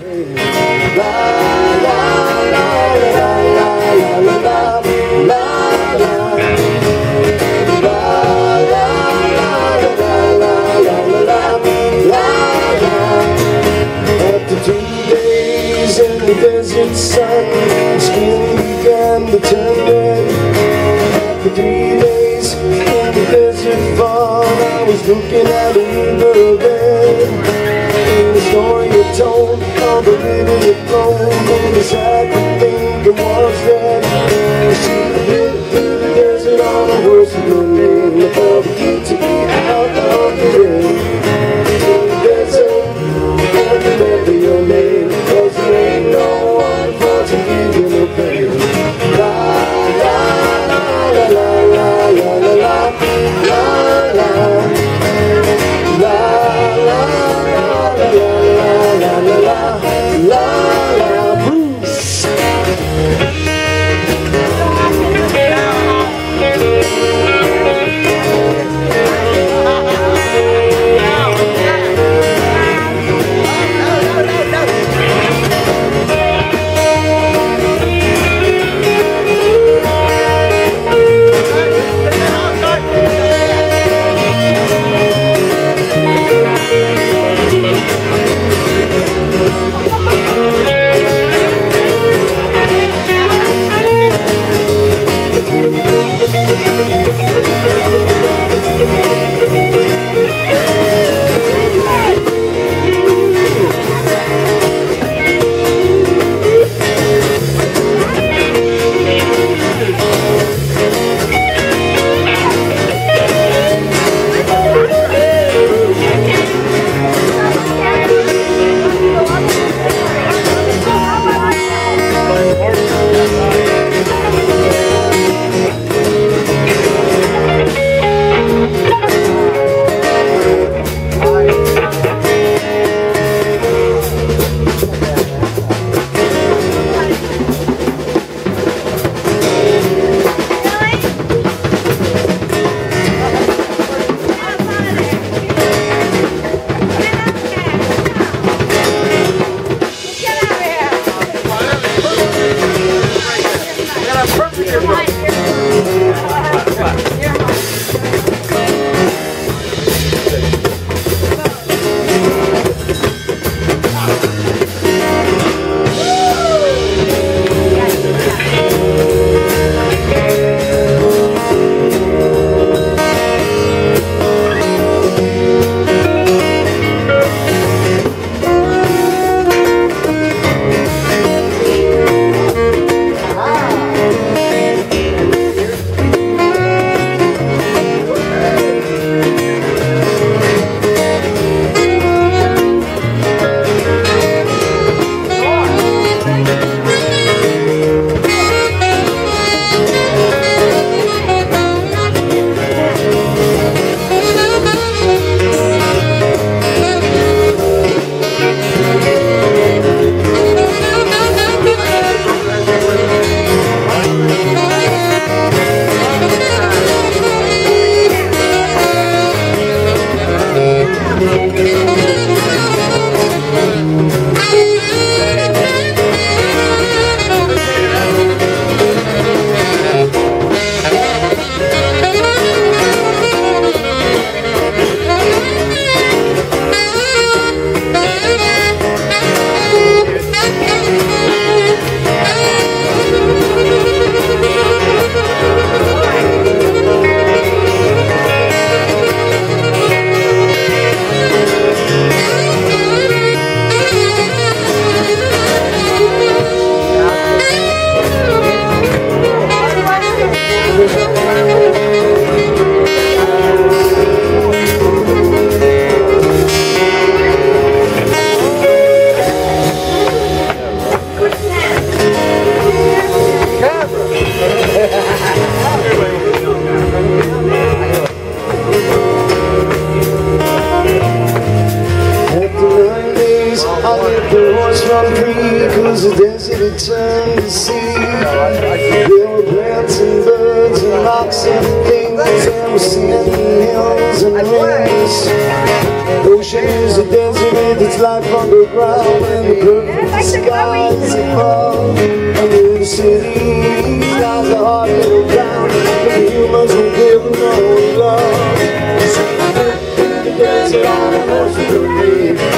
after three days in the desert sun Skin began to turn red. After three days in the desert fall I was looking at the river your tone, how the wind is blowing, a horse from free Cause the desert had turned to sea. There were plants and birds and rocks and things And we're seeing hills and rings Ocean is a desert with its life underground And the perfect skies above Under the city. Lies a hard little town But the humans will give no love. The desert on a horse free